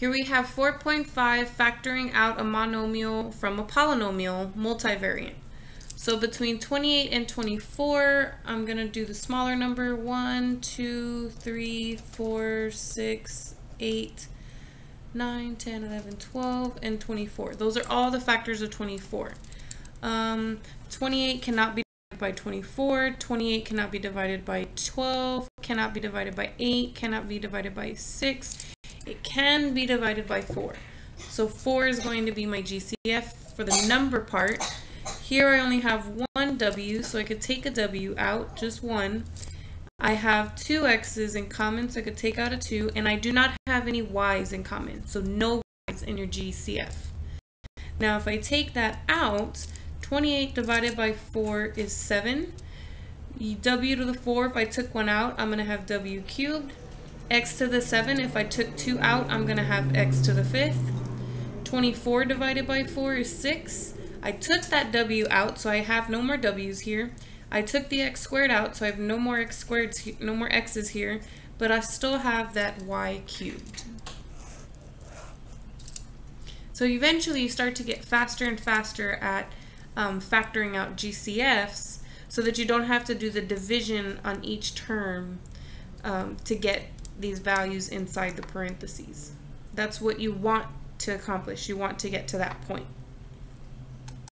Here we have 4.5 factoring out a monomial from a polynomial multivariate. So between 28 and 24, I'm going to do the smaller number 1, 2, 3, 4, 6, 8, 9, 10, 11, 12, and 24. Those are all the factors of 24. Um, 28 cannot be divided by 24, 28 cannot be divided by 12, cannot be divided by 8, cannot be divided by 6, it can be divided by 4. So 4 is going to be my GCF for the number part. Here I only have one W, so I could take a W out, just one. I have two X's in common, so I could take out a 2, and I do not have any Y's in common, so no Y's in your GCF. Now if I take that out, 28 divided by 4 is 7. W to the 4, if I took one out, I'm going to have W cubed x to the 7, if I took 2 out, I'm going to have x to the 5th. 24 divided by 4 is 6. I took that w out, so I have no more w's here. I took the x squared out, so I have no more x squared, no more x's here, but I still have that y cubed. So eventually you start to get faster and faster at um, factoring out GCFs so that you don't have to do the division on each term um, to get these values inside the parentheses. That's what you want to accomplish. You want to get to that point.